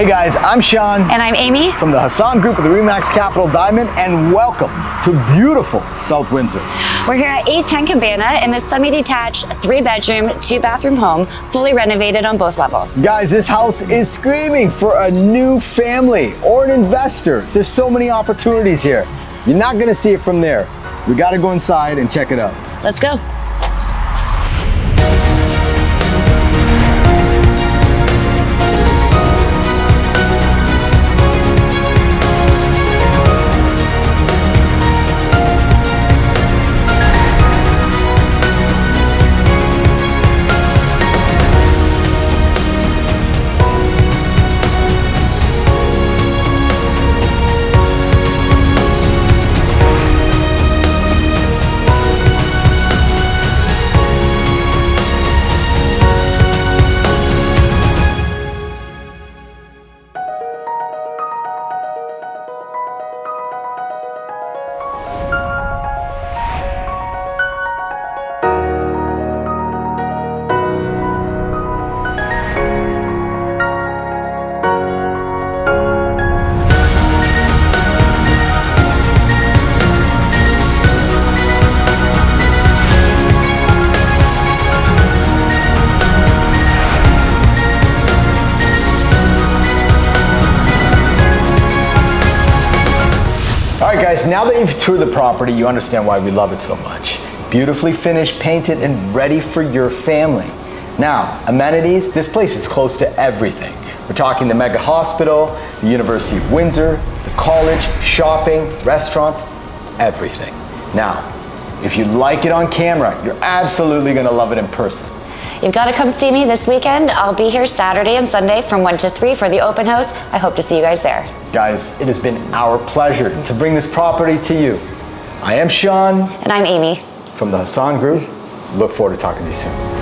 Hey guys, I'm Sean. And I'm Amy. From the Hassan Group of the REMAX Capital Diamond, and welcome to beautiful South Windsor. We're here at 810 Cabana in this semi-detached, three-bedroom, two-bathroom home, fully renovated on both levels. Guys, this house is screaming for a new family or an investor. There's so many opportunities here. You're not gonna see it from there. We gotta go inside and check it out. Let's go. Right guys, now that you've toured the property, you understand why we love it so much. Beautifully finished, painted, and ready for your family. Now, amenities, this place is close to everything. We're talking the mega hospital, the University of Windsor, the college, shopping, restaurants, everything. Now, if you like it on camera, you're absolutely gonna love it in person. You've got to come see me this weekend. I'll be here Saturday and Sunday from 1 to 3 for the open house. I hope to see you guys there. Guys, it has been our pleasure to bring this property to you. I am Sean And I'm Amy. from the Hassan Group. Look forward to talking to you soon.